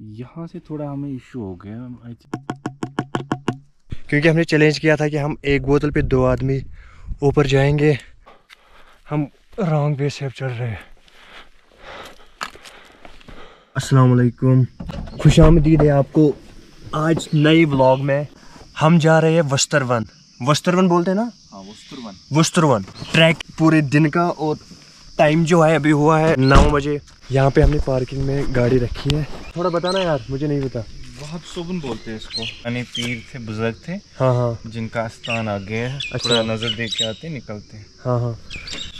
यहाँ से थोड़ा हमें इशू हो गया आई क्योंकि हमने चैलेंज किया था कि हम एक बोतल पे दो आदमी ऊपर जाएँगे। हम रॉन्ग वे से चल रहे हैं। अस्सलाम वालेकुम खुश आमदीद है आपको। आज नई व्लॉग में हम जा रहे हैं वस्तरवन। वस्तरवन बोलते हैं ना? हाँ वस्तुरवन। वस्तरवन। ट्रैक पूरे दिन का और टाइम जो है अभी हुआ है नौ बजे। यहाँ पे हमने पार्किंग में गाड़ी रखी है। थोड़ा बताना यार मुझे नहीं पता। बहुत सुबन बोलते हैं इसको। यानी पीर थे बुज़ुर्ग थे हाँ हाँ। जिनका स्थान आगे है। अच्छा। थोड़ा नज़र देख के आते निकलते हैं। हाँ हाँ।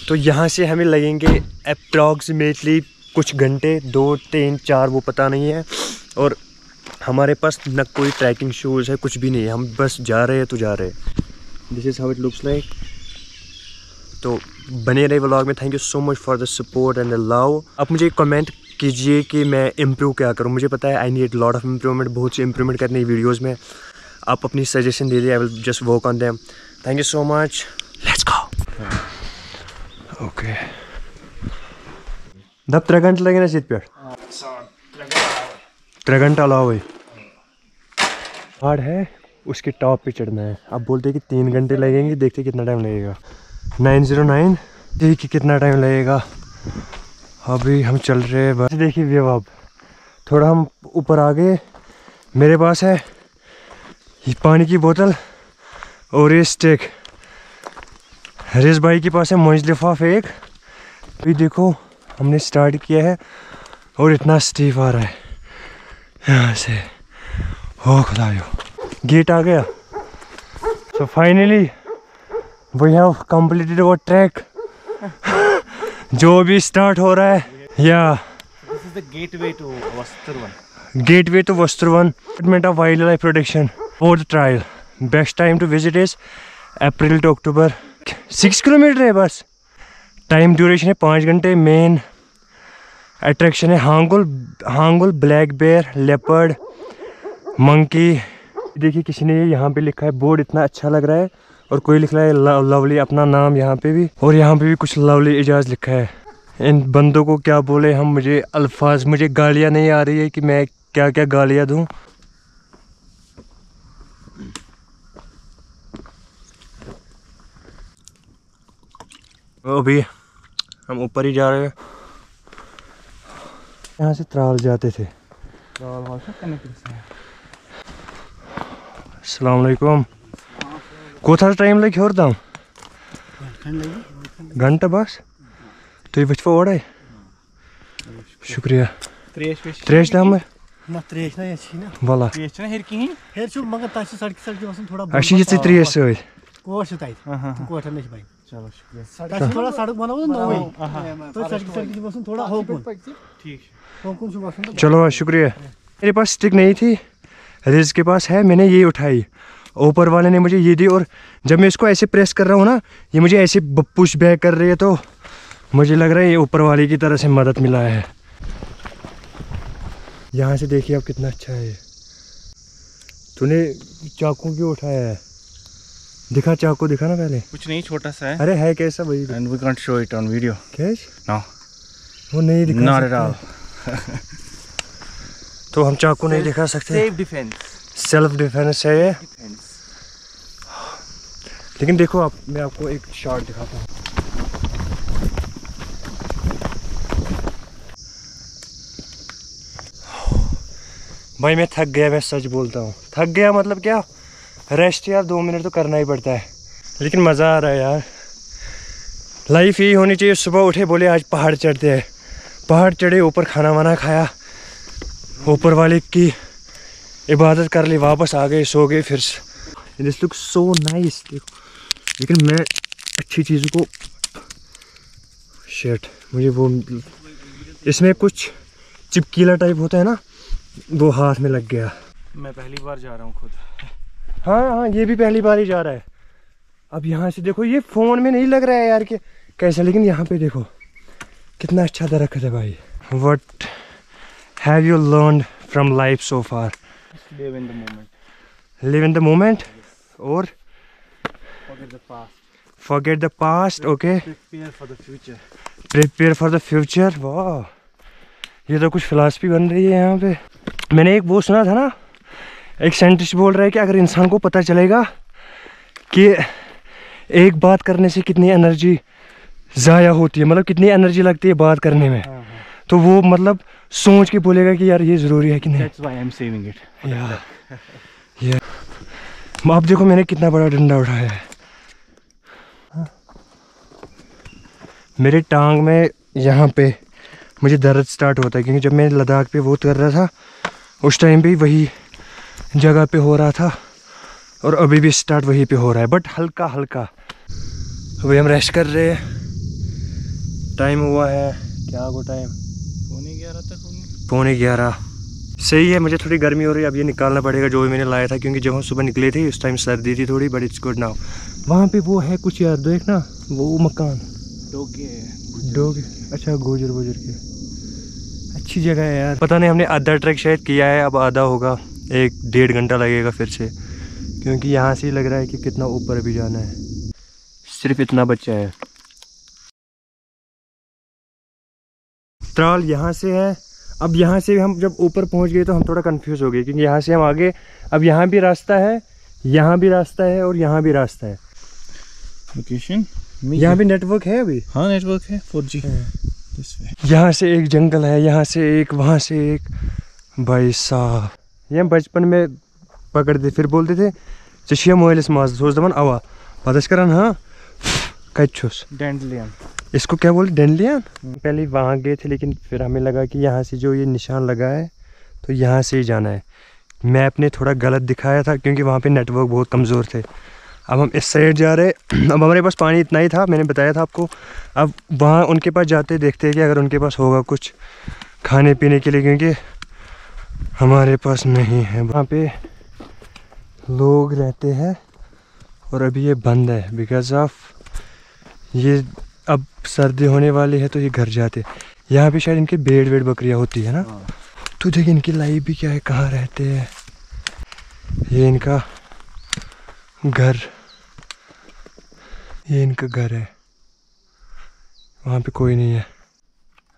तो यहाँ से हमें लगेंगे अप्रॉक्सीमेटली कुछ घंटे दो तीन चार वो पता नहीं है। और हमारे पास न कोई ट्रैकिंग शूज़ है कुछ भी नहीं है। हम बस जा रहे हैं तो जा रहे हैं। This is how it looks like तो बने रहे व्लॉग में. Thank you so much for the support and the love आप मुझे कमेंट कीजिए कि मैं इम्प्रूव क्या करूँ. मुझे पता है I need lot of improvement बहुत सी इम्प्रूवमेंट करनी है वीडियोज़ में. आप अपनी सजेशन दीजिए I will just work on them thank you so much let's go okay दब त्रै घंटे लगे ना पे. त्रै घंटा लाओ भाई पहाड़ है उसके टॉप पे चढ़ना है. अब बोलते हैं कि तीन घंटे लगेंगे देखते कितना टाइम लगेगा. Nine zero nine. देखिए कितना टाइम लगेगा। अभी हम चल रहे हैं बस। देखिए व्यू अब। थोड़ा हम ऊपर आ गए मेरे पास है ये पानी की बोतल और ये स्टेक हरीश भाई के पास है मोइज लिफाफ एक। अभी देखो हमने स्टार्ट किया है और इतना स्टीफ आ रहा है। यहाँ से। हो खुदायो। गेट आ गया। So finally we have completed our track जो भी स्टार्ट हो रहा है या। Is the gateway to Vastruvan gateway to Vastruvan Department of Wildlife Protection for the trial. Best time to visit is April to October. Six kilometre है बस। Time duration है पाँच घंटे मेन अट्रैक्शन है hangul hangul black bear leopard monkey देखिए किसी ने यहाँ पे लिखा है बोर्ड इतना अच्छा लग रहा है। और कोई लिख रहा है लव- लवली अपना नाम यहाँ पे भी और यहाँ पे भी कुछ लवली एजाज लिखा है। इन बंदों को क्या बोले हम? मुझे अल्फाज मुझे गालियाँ नहीं आ रही है कि मैं क्या क्या गालियाँ दूँ। अभी हम ऊपर ही जा रहे हैं। यहाँ से त्राल जाते थे। अस्सलाम वालेकुम कोथा टाइम लगे हेर्दाम घंटा बस? तुम वो ओड़े शुक्रिया। त्रेश अच्छी हेर हेर थोड़ा अस ये त्रेश शुक्रिया। तो चलो शुक्रिया। मेरे पास स्टिक नहीं थी। रिज के पास है मैंने ये उठाई। ऊपर वाले ने मुझे ये दी और जब मैं इसको ऐसे प्रेस कर रहा हूँ ना ये मुझे ऐसे पुश बैक कर रही है तो मुझे लग रहा है ये ऊपर वाले की तरह से मदद मिला है। यहाँ से देखिए अब कितना अच्छा है। तूने चाकू क्यों उठाया है? दिखा चाकू दिखा ना पहले। कुछ नहीं छोटा सा है। अरे है कैसा भाई? And we can't show it on video cash? No वो नहीं दिखा नॉट एट ऑल तो हम चाकू नहीं दिखा सकते। सेफ़ डिफेंस सेल्फ डिफेंस है ये। डिफेंस लेकिन देखो आप, मैं आपको एक शॉट दिखाता हूँ। भाई मैं थक गया, मैं सच बोलता हूँ। थक गया मतलब क्या? रेस्ट यार, दो मिनट तो करना ही पड़ता है। लेकिन मज़ा आ रहा है यार। लाइफ यही होनी चाहिए, सुबह उठे बोले, आज पहाड़ चढ़ते हैं। पहाड़ चढ़े, ऊपर खाना वाना खाया। ऊपर वाले की इबादत कर ली, वापस आ गए, सो गए फिर दिस लुक सो नाइस लेकिन मैं अच्छी चीज़ों को शर्ट मुझे वो इसमें कुछ चिपकीला टाइप होता है ना वो हाथ में लग गया। मैं पहली बार जा रहा हूँ खुद। हाँ हाँ ये भी पहली बार ही जा रहा है। अब यहाँ से देखो ये फ़ोन में नहीं लग रहा है यार कि कैसा लेकिन यहाँ पे देखो कितना अच्छा दरख्त है भाई। What have you learn from life so far live in the moment live in the moment और forget the past forget the past okay. Prepare for the future prepare for the future वाह ये तो कुछ philosophy बन रही है यहाँ पे। मैंने एक वो सुना था ना एक साइंटिस्ट बोल रहा है कि अगर इंसान को पता चलेगा कि एक बात करने से कितनी एनर्जी ज़ाया होती है मतलब कितनी एनर्जी लगती है बात करने में तो वो मतलब सोच के बोलेगा कि यार ये ज़रूरी है कि नहीं। That's why I'm saving it. या या अब देखो मैंने कितना बड़ा डंडा उठाया है। मेरे टांग में यहाँ पे मुझे दर्द स्टार्ट होता है क्योंकि जब मैं लद्दाख पे वो कर रहा था उस टाइम भी वही जगह पे हो रहा था और अभी भी स्टार्ट वहीं पे हो रहा है बट हल्का हल्का। अभी हम रेस्ट कर रहे हैं। टाइम हुआ है क्या हो टाइम पौने ग्यारह तक होंगे। पौने ग्यारह। सही है मुझे थोड़ी गर्मी हो रही है अब ये निकालना पड़ेगा जो भी मैंने लाया था क्योंकि जब हम सुबह निकले थे उस टाइम सर्दी थी थोड़ी बट इट्स गुड नाउ वहाँ पे वो है कुछ यार देख ना वो मकान। डोगे डोग? अच्छा गोजर गोजर के। अच्छी जगह है यार। पता नहीं हमने आधा ट्रैक शायद किया है अब आधा होगा। एक डेढ़ घंटा लगेगा फिर से। क्योंकि यहाँ से ही लग रहा है कि कितना ऊपर अभी जाना है। सिर्फ़ इतना बच्चा है। त्राल यहाँ से है। अब यहाँ से हम जब ऊपर पहुँच गए तो हम थोड़ा कंफ्यूज हो गए क्योंकि यहाँ से हम आगे अब यहाँ भी रास्ता है यहाँ भी रास्ता है और यहाँ भी रास्ता है। लोकेशन यहाँ भी नेटवर्क है अभी? हाँ नेटवर्क है फोर जी यहाँ से एक जंगल है यहाँ से एक वहाँ से एक। भाई साहब ये बचपन में पकड़ते फिर बोलते थे चशिया मोबाइल माज सोच दमन अवा पता करान हाँ कच्छुस डेंडलियन इसको क्या बोलते डेंडलियन पहले वहाँ गए थे लेकिन फिर हमें लगा कि यहाँ से जो ये निशान लगा है तो यहाँ से ही जाना है। मैप ने थोड़ा गलत दिखाया था क्योंकि वहाँ पे नेटवर्क बहुत कमज़ोर थे। अब हम इस साइड जा रहे अब हमारे पास पानी इतना ही था मैंने बताया था आपको। अब वहाँ उनके पास जाते देखते हैं कि अगर उनके पास होगा कुछ खाने पीने के लिए क्योंकि हमारे पास नहीं है। वहाँ पे लोग रहते हैं और अभी ये बंद है बिकॉज़ ऑफ़ ये अब सर्दी होने वाली है तो ये घर जाते यहाँ पे शायद इनके भेड़ वेड़ बकरियाँ होती है ना? तो देखिए इनकी लाइफ भी क्या है कहाँ रहते हैं? ये इनका घर ये इनका घर है। वहाँ पे कोई नहीं है।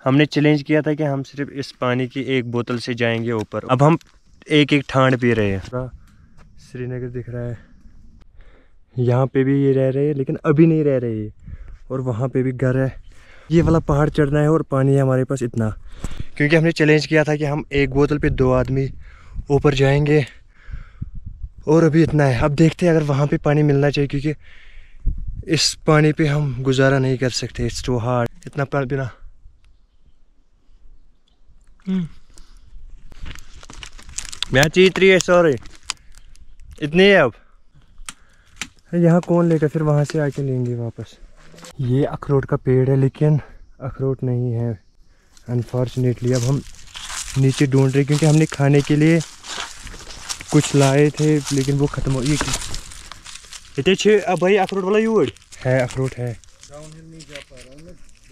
हमने चैलेंज किया था कि हम सिर्फ़ इस पानी की एक बोतल से जाएँगे ऊपर। अब हम एक एक ठांड पी रहे हैं। श्रीनगर दिख रहा है। यहाँ पे भी ये रह रहे हैं लेकिन अभी नहीं रह रहे ये। और वहाँ पे भी घर है। ये वाला पहाड़ चढ़ना है और पानी है हमारे पास इतना। क्योंकि हमने चैलेंज किया था कि हम एक बोतल पे दो आदमी ऊपर जाएँगे। और अभी इतना है। अब देखते हैं अगर वहाँ पे पानी मिलना चाहिए क्योंकि इस पानी पे हम गुजारा नहीं कर सकते इट्स टू हार्ड इतना पानी बिना मैं चीत रही है सॉरी इतनी है अब। यहाँ कौन लेगा? फिर वहाँ से आके लेंगे वापस। ये अखरोट का पेड़ है लेकिन अखरोट नहीं है अनफॉर्चुनेटली अब हम नीचे ढूंढ रहे क्योंकि हमने खाने के लिए कुछ लाए थे लेकिन वो ख़त्म हो ये इतने छे भाई अखरोट वाला यूड। है अखरोट है।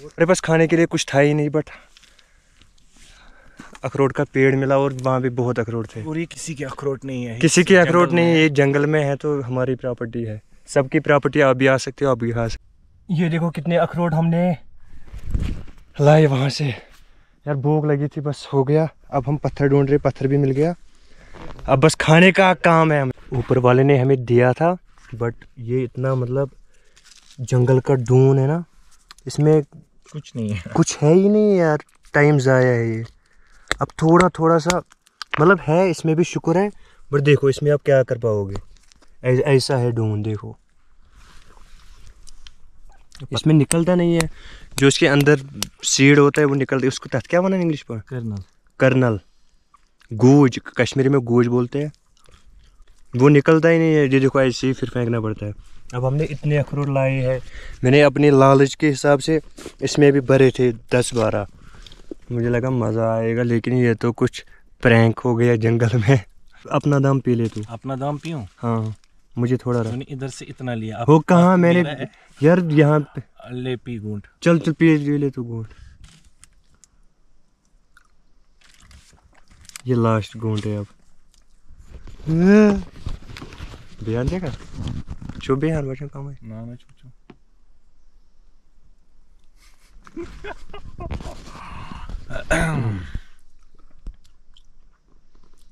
मेरे पास खाने के लिए कुछ था ही नहीं बट अखरोट का पेड़ मिला और वहाँ भी बहुत अखरोट थे। पूरी किसी के अखरोट नहीं है किसी के अखरोट नहीं है। ये जंगल में है तो हमारी प्रॉपर्टी है। सबकी प्रॉपर्टी आप भी आ सकते हो आप भी खा सकते ये देखो कितने अखरोट हमने लाए वहाँ से। यार भूख लगी थी बस हो गया। अब हम पत्थर ढूंढ रहे पत्थर भी मिल गया। अब बस खाने का काम है हमें। ऊपर वाले ने हमें दिया था। बट ये इतना मतलब जंगल का डून है ना इसमें कुछ नहीं है। कुछ है ही नहीं यार टाइम ज़ाया है ये। अब थोड़ा थोड़ा सा मतलब है इसमें भी शुक्र है बट देखो इसमें आप क्या कर पाओगे? ऐ- ऐसा है ढूंढ देखो। इसमें निकलता नहीं है। जो इसके अंदर सीड होता है वो निकलता है। उसको तथ क्या बना इंग्लिश पर? कर्नल कर्नल गूज कश्मीरी में गूज बोलते हैं। वो निकलता ही नहीं है। ये देखो ऐसे ही फिर फेंकना पड़ता है। अब हमने इतने अखरोट लाए हैं। मैंने अपने लालच के हिसाब से इसमें भी भरे थे दस बारह। मुझे लगा मज़ा आएगा लेकिन ये तो कुछ प्रैंक हो गया जंगल में। अपना दाम पी ले तू। अपना दाम पियूं हाँ मुझे थोड़ा रहा इधर से इतना लिया। वो कहाँ? मैंने यार यहाँ पे। ले पी गूंट चल चल पी ले ले तू घूंट। ये लास्ट घूंट है अब। देखा चुप बयान बचा काम है ना ना चुप चुप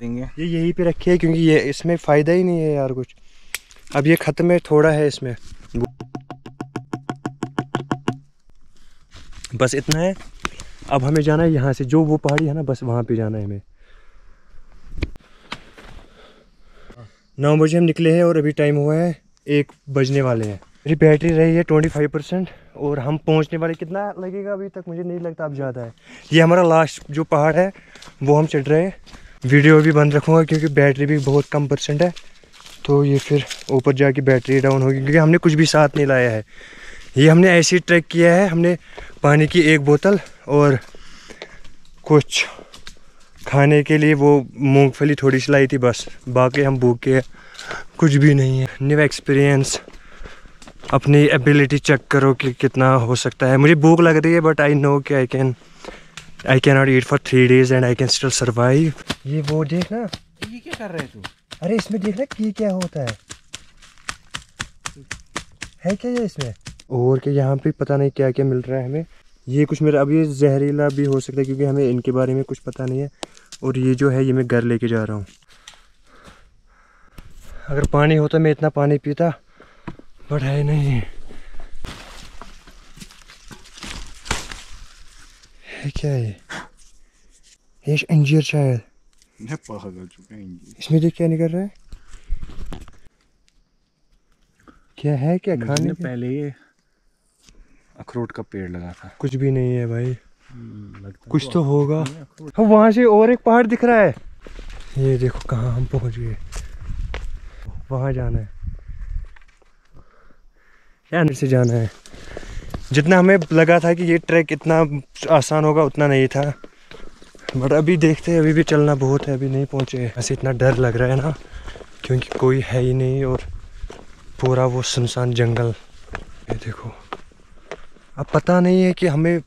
देंगे। ये यहीं पे रखी है क्योंकि ये इसमें फ़ायदा ही नहीं है यार कुछ। अब ये ख़त्म है थोड़ा है इसमें। बस इतना है। अब हमें जाना है यहाँ से जो वो पहाड़ी है ना बस वहाँ पे जाना है हमें। नौ बजे हम निकले हैं और अभी टाइम हुआ है एक बजने वाले हैं। मेरी बैटरी रही है ट्वेंटी फाइव परसेंट और हम पहुँचने वाले, कितना लगेगा अभी तक? मुझे नहीं लगता अब ज़्यादा है। ये हमारा लास्ट जो पहाड़ है, वो हम चढ़ रहे हैं। वीडियो भी बंद रखूँगा क्योंकि बैटरी भी बहुत कम परसेंट है। तो ये फिर ऊपर जाके बैटरी डाउन होगी, क्योंकि हमने कुछ भी साथ नहीं लाया है। ये हमने ऐसे ट्रैक किया है, हमने पानी की एक बोतल और कुछ खाने के लिए वो मूंगफली थोड़ी सी लाई थी बस बाकी हम भूखे कुछ भी नहीं है। न्यू एक्सपीरियंस अपनी एबिलिटी चेक करो कि कितना हो सकता है। मुझे भूख लग रही है बट आई नो कि I can I can not eat for three days and I can still survive ये वो देखना ये क्या कर रहे हैं तू? अरे इसमें देखना की क्या होता है। है क्या ये इसमें? और क्या यहाँ पे पता नहीं क्या क्या मिल रहा है हमें। ये कुछ मेरा अभी जहरीला भी हो सकता है क्योंकि हमें इनके बारे में कुछ पता नहीं है। और ये जो है ये मैं घर लेके जा रहा हूँ। अगर पानी होता मैं इतना पानी पीता। बट है नहीं। है क्या ये? ये अंजीर शायद। पागल चुका इसमें देख क्या निकल रहा है? क्या है क्या खाने पहले ये अखरोट का पेड़ लगा था। कुछ भी नहीं है भाई। लगता कुछ तो होगा। हम वहाँ से और एक पहाड़ दिख रहा है। ये देखो कहाँ हम पहुँच गए। वहाँ जाना है। अंदर से जाना है। जितना हमें लगा था कि ये ट्रैक इतना आसान होगा उतना नहीं था। बट अभी देखते हैं अभी भी चलना बहुत है अभी नहीं पहुँचे। ऐसे इतना डर लग रहा है ना क्योंकि कोई है ही नहीं और पूरा वो सुनसान जंगल। ये देखो। अब पता नहीं है कि हमें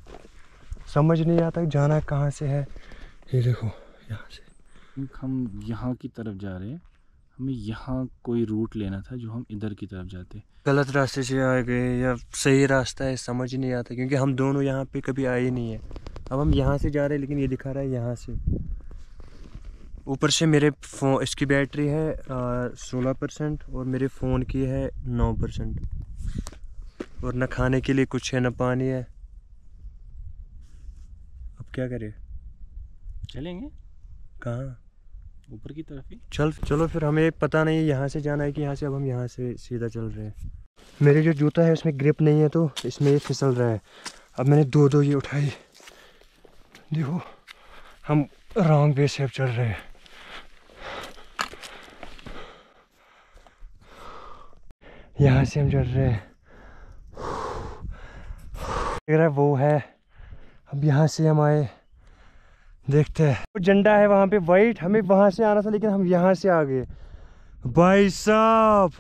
समझ नहीं आता कि जाना कहाँ से है। ये देखो यहाँ से। हम यहाँ की तरफ़ जा रहे हैं। हमें यहाँ कोई रूट लेना था जो हम इधर की तरफ़ जाते गलत रास्ते से आ गए या सही रास्ता है समझ नहीं आता क्योंकि हम दोनों यहाँ पे कभी आए ही नहीं है। अब हम यहाँ से जा रहे हैं लेकिन ये दिखा रहा है यहाँ से। ऊपर से मेरे फ़ोन इसकी बैटरी है सोलह परसेंट और मेरे फ़ोन की है नौ परसेंट। और न खाने के लिए कुछ है न पानी है। अब क्या करें? चलेंगे। कहाँ? ऊपर की तरफ़ ही। चल चलो फिर हमें पता नहीं यहाँ से जाना है कि यहाँ से अब हम यहाँ से सीधा चल रहे हैं। मेरे जो जूता है उसमें ग्रिप नहीं है तो इसमें ये फिसल रहा है। अब मैंने दो दो ये उठाई। देखो हम रॉन्ग वे से अब चल रहे हैं। यहाँ से हम चल रहे हैं। रहा है वो है। अब यहाँ से हम आए। देखते हैं। वो झंडा है वहाँ पे वाइट हमें वहाँ से आना था, लेकिन हम यहाँ से आ गए। भाई साहब!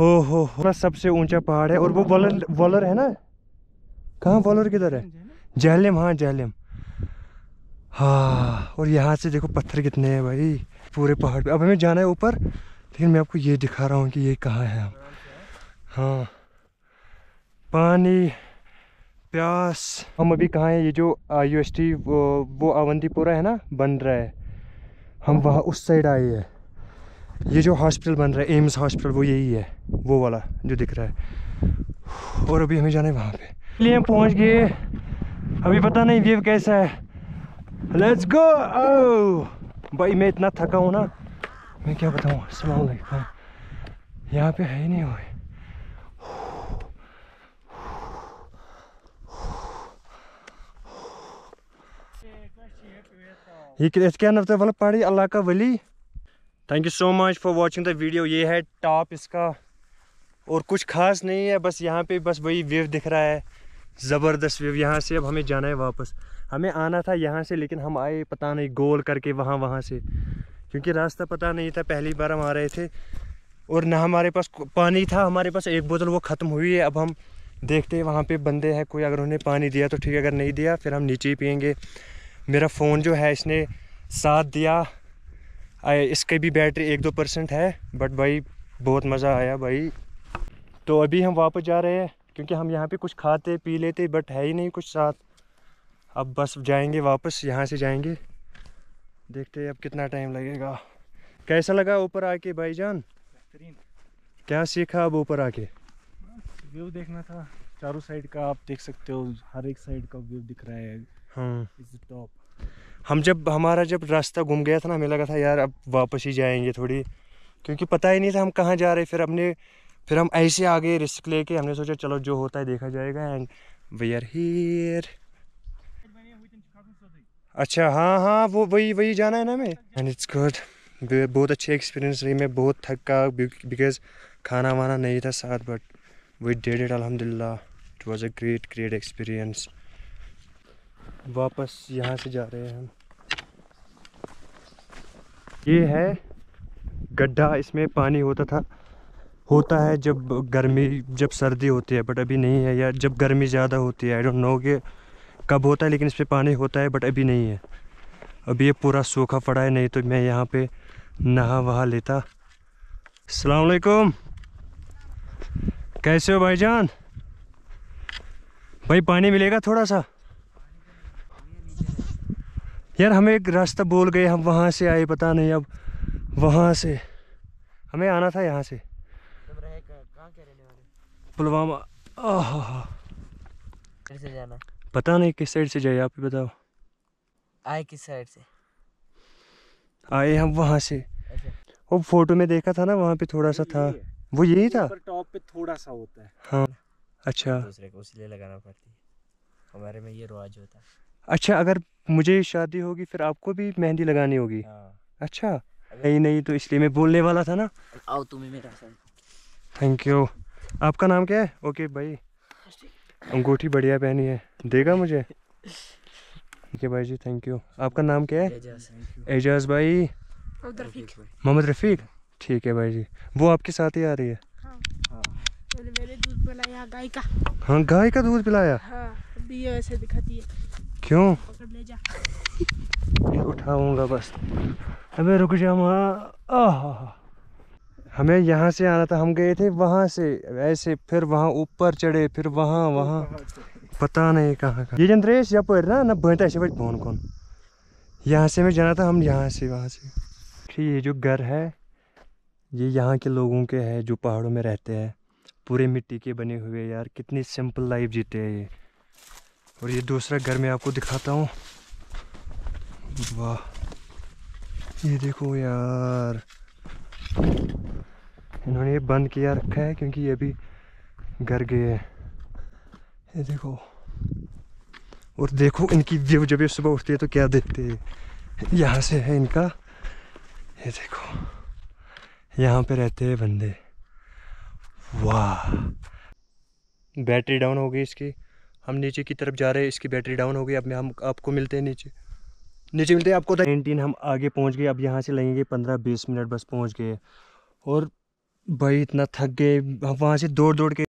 हो हो हो। सबसे ऊँचा पहाड़ है, और वो वॉलर वॉलर है ना? कहाँ वॉलर किधर है? जहलम हाँ जहलम। हाँ और यहाँ से देखो पत्थर कितने हैं भाई, पूरे पहाड़ पे। अब हमें जाना है ऊपर, लेकिन मैं आपको ये दिखा रहा हूँ कि ये कहाँ है। हम हाँ। पानी। प्यास। हम अभी कहाँ हैं? ये जो यू एस टी वो, वो अवंतीपुरा है ना बन रहा है। हम वहाँ उस साइड आए हैं। ये जो हॉस्पिटल बन रहा है एम्स हॉस्पिटल वो यही है वो वाला जो दिख रहा है। और अभी हमें जाना है वहाँ पे। लिए हम पहुँच गए। अभी पता नहीं व्यू कैसा है। लेट्स गो भाई मैं इतना थका हूँ ना। मैं क्या बताऊँ? अस्सलाम वालेकुम यहाँ पे है ही नहीं हुए ये क्या था वाला पहाड़ी अल्लाह का वली thank you so much for watching the video ये है टॉप इसका और कुछ खास नहीं है, बस यहाँ पे बस वही वेव दिख रहा है। ज़बरदस्त वेव यहाँ से अब हमें जाना है वापस। हमें आना था यहाँ से, लेकिन हम आए पता नहीं, गोल करके वहाँ वहाँ से। क्योंकि रास्ता पता नहीं था, पहली बार हम आ रहे थे। और ना हमारे पास पानी था, हमारे पास एक बोतल, वो ख़त्म हुई है। अब हम देखते हैं वहाँ पे बंदे हैं, कोई अगर उन्हें पानी दिया तो ठीक है, अगर नहीं दिया, फिर हम नीचे ही पियेंगे। मेरा फ़ोन जो है इसने साथ दिया। इसके भी बैटरी एक दो परसेंट है बट भाई बहुत मज़ा आया भाई। तो अभी हम वापस जा रहे हैं क्योंकि हम यहाँ पे कुछ खाते पी लेते बट है ही नहीं कुछ साथ। अब बस जाएँगे वापस यहाँ से जाएँगे। देखते हैं अब कितना टाइम लगेगा। कैसा लगा ऊपर आके भाई भाईजान क्या सीखा अब ऊपर आके? व्यू देखना था चारों साइड का आप देख सकते हो हर एक साइड का व्यू दिख रहा है। हाँ। इस टॉप हम जब, हमारा जब रास्ता घूम गया था ना, हमें लगा था, यार, अब वापस ही जाएँगे थोड़ी। क्योंकि पता ही नहीं था हम कहाँ जा रहे फिर हमने, फिर हम ऐसे आगे रिस्क लेके हमने सोचा, चलो, जो होता है देखा जाएगा एंड वी आर हियर अच्छा हाँ हाँ वो, वही वही जाना है ना हमें। एंड इट्स गुड बहुत अच्छी एक्सपीरियंस रही। मैं बहुत थका बिकॉज़ खाना वाना नहीं था साथ बट वी डेड इट अलहमदिल्ला it was a great great experience वापस यहाँ से जा रहे हैं हम। ये है गड्ढा, इसमें पानी होता था। होता है जब गर्मी, जब सर्दी होती है बट अभी नहीं है, या जब गर्मी ज़्यादा होती है आई डोंट नो कि कब होता है, लेकिन इस पे पानी होता है बट अभी नहीं है। अभी ये पूरा सूखा पड़ा है, नहीं तो मैं यहाँ पे नहा वहा लेता। अलैक्म कैसे हो भाईजान? भाई, पानी मिलेगा थोड़ा सा? यार हमें एक रास्ता बोल गए हम वहाँ से आए पता नहीं अब वहाँ से। हमें आना था यहाँ से। तुम रहे कहाँ के रहने वाले? पुलवामा। आहा फिर जाना? पता नहीं किस साइड से जाए आप ही बताओ। आए किस साइड से? आए हम वहाँ से। अच्छा। वो फ़ोटो में देखा था ना वहाँ पे थोड़ा सा था। वो यही था? टॉप पे थोड़ा सा होता है। हाँ। अच्छा। दूसरे को इसलिए लगाना पड़ती है। हमारे में ये रिवाज होता है। अच्छा अगर मुझे शादी होगी फिर आपको भी मेहंदी लगानी होगी? हाँ। अच्छा। नहीं नहीं तो इसलिए मैं बोलने वाला था ना। आओ तुम्हें मेरा साथ थैंक यू आपका नाम क्या है? ओके भाई। अंगूठी बढ़िया पहनी है। देगा मुझे? ठीक है भाई जी थैंक यू आपका नाम क्या है? एजाज एजाज भाई। मोहम्मद रफ़ीक। ठीक है भाई जी। वो आपके साथ ही आ रही है। मैंने मेरे दूध पिलाया हाँ गाय का दूध पिलाया? हाँ ऐसे दिखाती है। क्यों? ये उठाऊँगा बस। अबे रुक जा वहाँ आहा हमें यहाँ से आना था। हम गए थे वहाँ से। ऐसे फिर वहाँ ऊपर चढ़े फिर वहाँ वहाँ। पता नहीं कहाँ कहाँ। ये चंद्रेश या पर ना ना बनता ऐसे बच कौन कौन? यहाँ से हमें जाना था हम यहाँ से वहाँ से। ठीक ये जो घर है ये यहाँ के लोगों के है जो पहाड़ों में रहते हैं। पूरे मिट्टी के बने हुए यार। कितनी सिंपल लाइफ जीते हैं ये। और ये दूसरा घर मैं आपको दिखाता हूँ। वाह। ये देखो यार। इन्होंने ये बंद किया रखा है क्योंकि ये भी घर गए हैं। ये देखो। और देखो इनकी व्यू, जब ये सुबह उठती है तो क्या देखते हैं? यहाँ से है इनका। ये देखो। यहाँ पे रहते हैं बंदे। वाह। बैटरी डाउन हो गई इसकी। हम नीचे की तरफ़ जा रहे हैं, इसकी बैटरी डाउन हो गई, अब मैं, हम आपको मिलते हैं नीचे। नीचे मिलते हैं, आपको नाइनटीन, हम आगे पहुँच गए, अब यहाँ से लगेंगे पंद्रह बीस मिनट, बस पहुँच गए। और भाई इतना थक गए वहाँ से दौड़ दौड़ के